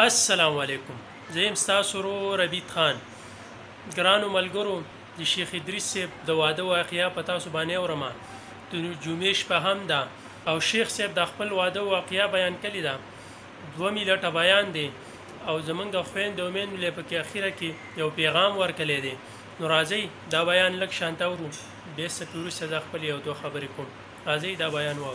السلام علیکم زه يم ستاسو ورور عبید خان ګرانو ملګرو د شیخ ادریس صاحب د واده واقعیا په تاسو باندې اورم د جمعې شپه هم ده او شیخ صاحب د خپل واده واقعیا بیان کړې ده دوه میلټه بیان دی او زمونږ خويند او مین لې په کې اخیره کې یو پیغام ورکلې دی نو راځي دا بیان لک شانته ورو به سپورو سزا خپل یو دوه خبرې کوم راځي دا بیان وو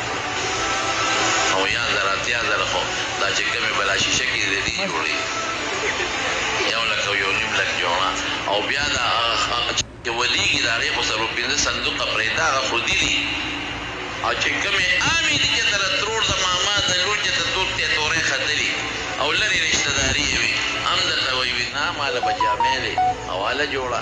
او یا زر اتیا زر خو دا چې کومې بلا شیشه کې دي د دې جوړې یو لک او یو نیم لک جوړه او بیا دا هغه چې ودیږي د هغې خو څلور پنځه صندوقه پرېږده هغه خو دي دي او چې کومې عامې دي چېرته د ترور د ماما د لور چېرته تور ته تورې ختلي او لرې رشته داري یې وي هم درته وایي وي نه ما له به جامې دې حواله جوړه.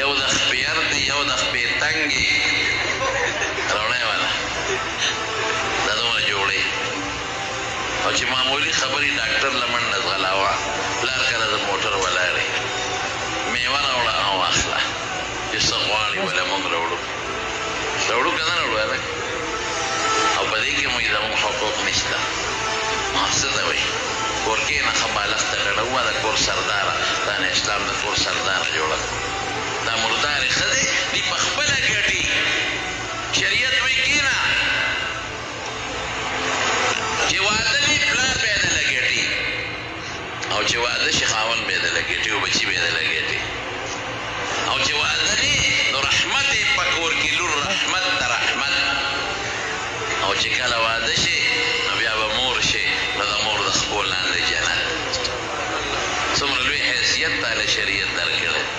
یو د خپیر دی یو د خپې تنګې روڼې والا دا دومره جوړې او چې معمولي خبرې ډاکټر له منډه ځغلاوه پلار کره د موټر ولاړې میوه راوړه او اخله چې څه غواړي وله موږ راوړو. داوړو که نه راوړو هلکه او په دې کې مو زموږ حقوق نشته ها څه ته وایي کور کېنه ښه بالښت ته ګډه ووه د کور سرداره تا نه اسلام د کور سرداره جوړه کړو دا مردارې ښځې دي په خپله ګټي شریعت وایي کېنه چې واده دې پلار بیا دله ګټي. او چې واده شي خاوند به يې د لګېټې او بچي به يې د لګېټې او چې واده نه نو رحمت يې په کور کې لور رحمت د رحمت او چې کله واده شي نو بيا به مور شي نو د مور د خپو لاندې جنت څومره لوی حيثيت تاله شريعت درکړی.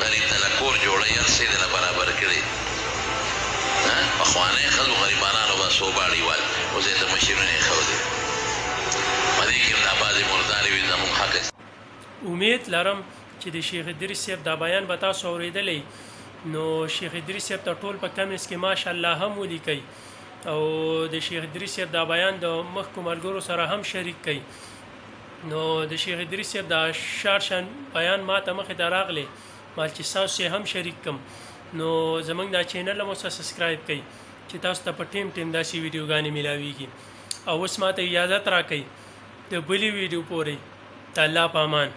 غریب ته له کور جوړی هر څه یې دله برابر کړی ها پخوانی ښځو غریبانانو به سوباړی وال اوس یې ته مشینونه ایښودی په دی کی هم دا بعضی مرداری وی زموږ حق یې امید لرم چی د شیخ ادریس صیب دا بیان به تاسو اوریدلی نو شیخ ادریس صیب ته ټول په کمینس کی ماشاالله هم ولیکی او د شیخ ادریس صیب دا بیان د مخکو ملګرو سره هم شریک کړئ. نو د شیخ ادریس صاحب د اشعار شان بیان ما ته مخې ته راغلی مال چې تاسو سره هم شریک کم نو زمونږ دا چینل مو سره سبسکرایب کړئ چې تاسو ته په ټیم ټیم داسې ویډیوګانې ملاویږي او اوس ما ته اجازه راکړئ د بلې ویډیو پورې د الله په امان